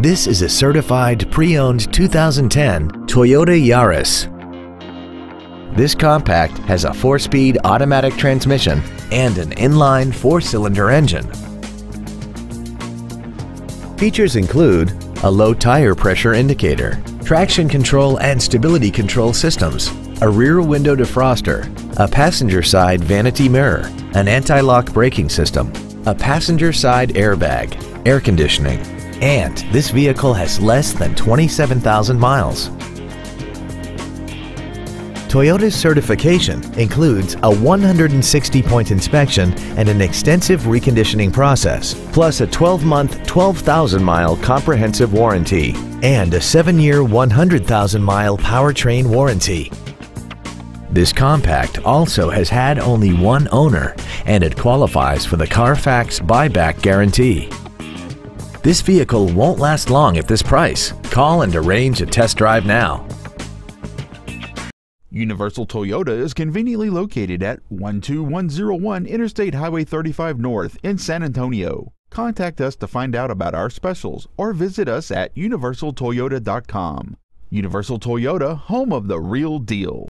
This is a certified pre-owned 2010 Toyota Yaris. This compact has a four-speed automatic transmission and an inline four-cylinder engine. Features include a low tire pressure indicator, traction control and stability control systems, a rear window defroster, a passenger side vanity mirror, an anti-lock braking system, a passenger side airbag, air conditioning, and this vehicle has less than 27,000 miles. Toyota's certification includes a 160-point inspection and an extensive reconditioning process, plus a 12-month, 12,000-mile comprehensive warranty and a 7-year, 100,000-mile powertrain warranty. This compact also has had only one owner and it qualifies for the Carfax buyback guarantee. This vehicle won't last long at this price. Call and arrange a test drive now. Universal Toyota is conveniently located at 12101 Interstate Highway 35 North in San Antonio. Contact us to find out about our specials or visit us at universaltoyota.com. Universal Toyota, home of the real deal.